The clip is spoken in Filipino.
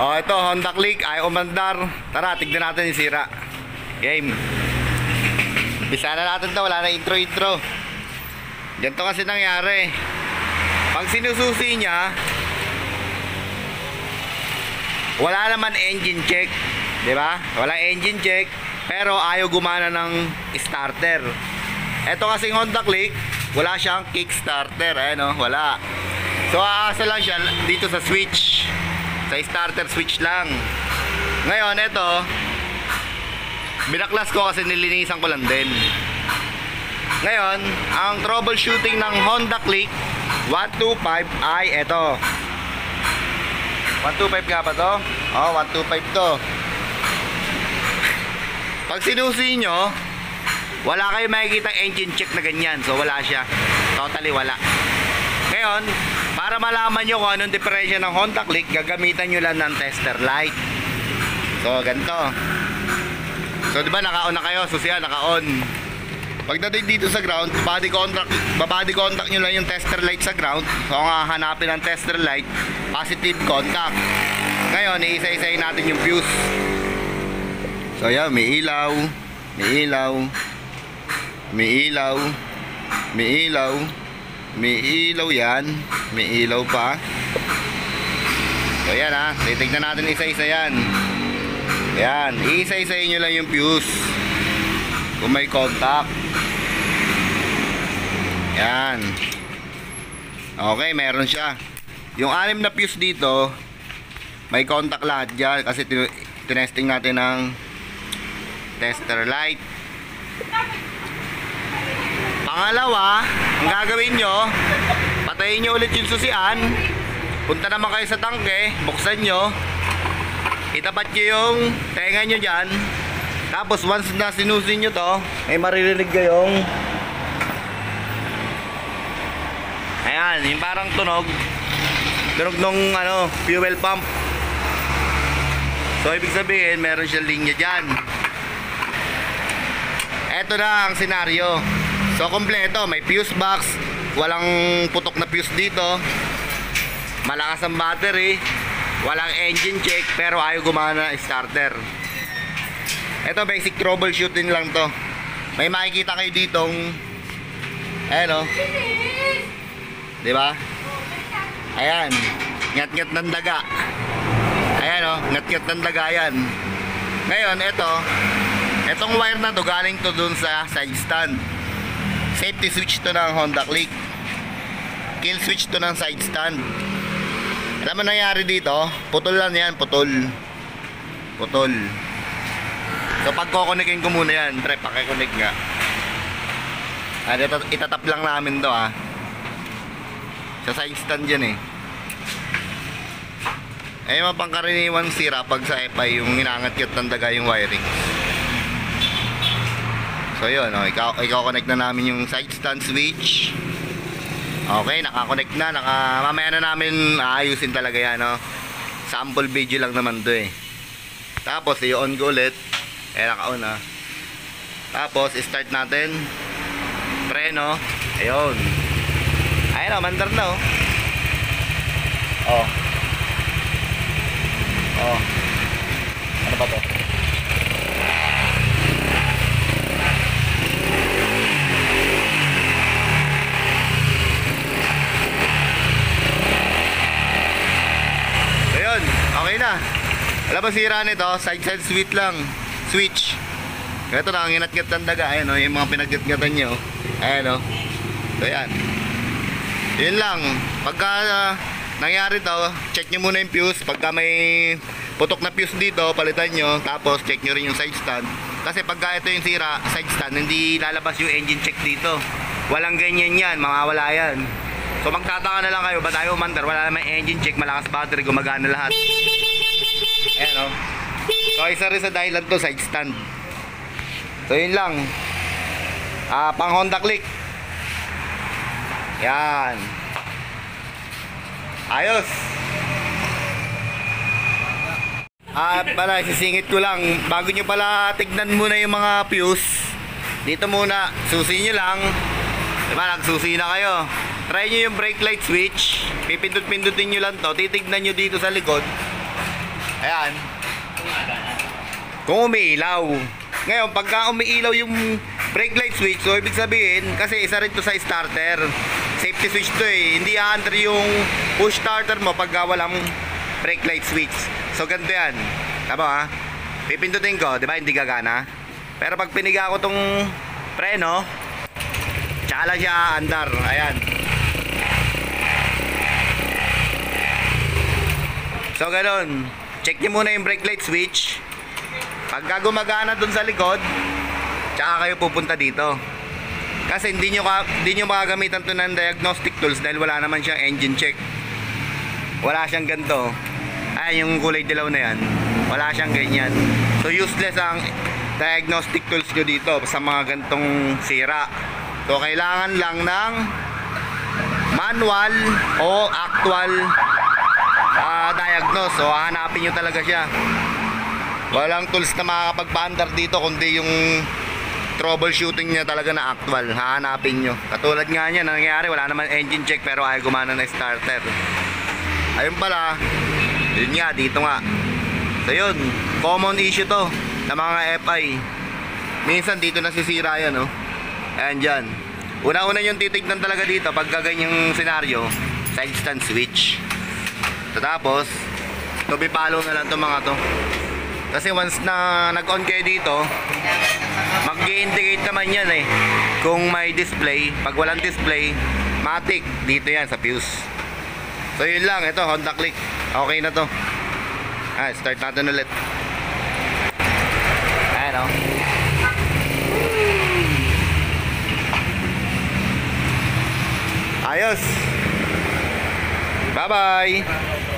Oh, ito, Honda Click, ay umandar. Tara, tignan natin yung sira. Game. Bisa na natin to, wala na intro-intro. Ganito kasi nangyari. Pag sinususi niya, wala naman engine check. Di ba? Wala engine check. Pero ayaw gumana ng starter. Ito kasing Honda Click, wala siyang kickstarter. Ayan o, wala. So aasa lang siya dito sa switch. Sa starter switch lang. Ngayon, ito, binaklas ko kasi nilinisan ko lang din. Ngayon, ang troubleshooting ng Honda Click 125 ay ito. 125 nga ba to? Oh, 125 to. Pag sinusi nyo, wala kayo makikita engine check na ganyan. So, wala siya. Totally wala. Ngayon, para malaman nyo kung anong diferensya ng Honda Click, gagamitan nyo lang ng tester light. So, ganito. So, di ba naka-on na kayo? So, siya naka-on. Pagdating dito sa ground, body contact, body contact nyo lang yung tester light sa ground. So, kung hanapin ang tester light, positive contact. Ngayon, iisa-isayin natin yung fuse. So, yan, may ilaw, may ilaw, may ilaw, may ilaw, may ilaw yan, may ilaw pa. So, yan ha, titignan natin isa-isa yan. Yan, isa-isayin nyo lang yung fuse. Kung may contact. Yan. Okay, meron siya. Yung anim na fuse dito, may contact lahat dyan kasi tin- tinesting natin ng tester light. Pangalawa, ang gagawin nyo, patayin nyo ulit yung susian. Punta naman kayo sa tangke, buksan nyo. Itapat nyo yung tenga nyo dyan. Tapos once na sinusin nyo to, may maririnig kayong Ayan, yung parang tunog. Tunog nung ano, fuel pump. So ibig sabihin, meron siyang linya dyan. Ito na ang senaryo. So kompleto, may fuse box, walang putok na fuse dito. Malakas ang battery, walang engine check, pero ayaw gumana ang starter. Ito basic troubleshooting lang to. May makikita kayo ditong Ayan o. Di ba? Ayan. Ngat-ngat ng daga. Ayan o. Ngat-ngat ng daga yan. Ngayon, ito. Itong wire na to galing to dun sa side stand. Safety switch to ng Honda Click. Kill switch to ng side stand. Alam mo nangyari dito? Putol lang yan. Putol. Putol. So pag ko muna yan, pre, pakikunik nga. Ah, ito, itatap lang namin to ah. Sa side stand yan eh. Eh, mapangkaraniwan sira pag sa EPI yung inangat-yat ng yung wiring. So yun, oh, ikaw, ikaw connect na namin yung side stand switch. Okay, nakakonect na. Naka, mamaya na namin aayusin talaga yan. Oh. Sample video lang naman to eh. Tapos, i-on ko ulit. Eh, naka-on ah. Tapos, start natin. Preno. Ayun. Ayun oh, mandar na oh. Oh. Oh. Ano ba to? Ayun, okay na. Alam ba sira nito? Side side switch lang. Switch. Ito na, ang inat-ngat ng daga. Ayan o, yung mga pinag-ngatan nyo. Ayan o. So yan. Yun lang. Pagka uh, nangyari to, check nyo muna yung fuse. Pagka may putok na fuse dito, palitan nyo. Tapos check nyo rin yung side stand. Kasi pagka ito yung sira, side stand, hindi lalabas yung engine check dito. Walang ganyan yan, mawawala yan. So magtataka na lang kayo, ba't tayo umandar? Wala naman engine check, malakas battery, gumagana lahat. Ayan o. So isa rin sa dahilan to, side stand. So yun lang. Ah, pang Honda Click. Yan. Ayos. Ah, pala, sisingit ko lang. Bago nyo pala tignan muna yung mga fuse. Dito muna, susi nyo lang. Diba, nagsusi na kayo. Try nyo yung brake light switch. Pipindot-pindutin nyo lang to. Titignan nyo dito sa likod. Ayan. Kung umiilaw. Ngayon, pagka umiilaw yung brake light switch, so ibig sabihin, kasi isa rin to sa starter. Safety switch to eh. Hindi under yung push starter mo pagka walang brake light switch. So ganito yan. Tama ha? Pipindutin ko, di ba? Hindi gagana. Pero pag piniga ko tong preno, tsaka lang siya andar. Ayan. So ganun. Check niyo muna yung brake light switch. Pagka gumagana dun sa likod, tsaka kayo pupunta dito. Kasi hindi nyo, ka, hindi nyo makagamitan to ng diagnostic tools dahil wala naman siyang engine check. Wala siyang ganito. Ay, yung kulay dilaw na yan. Wala siyang ganyan. So useless ang diagnostic tools nyo dito sa mga gantong sira. So kailangan lang ng manual o actual diagnose. So hanapin nyo talaga siya. Walang tools na makakapagpaandar dito kundi yung troubleshooting niya talaga na actual. Hahanapin nyo. Katulad nga niya, nangyayari, wala naman engine check pero ayaw gumana na starter. Ayun pala, yun nga, dito nga. So yun, common issue to ng mga FI. Minsan dito nasisira yan, no? Ayan dyan. Una-una yung titignan talaga dito pag ganyang senaryo, side stand switch. Tapos, tubi follow na lang to mga to. Kasi once na nag-on kayo dito, mag indicate naman yan eh. Kung may display, pag walang display, matic, dito yan sa fuse. So yun lang, ito Honda Click. Okay na to. Ah, start natin ulit. Ayan o. Ayos. Bye-bye.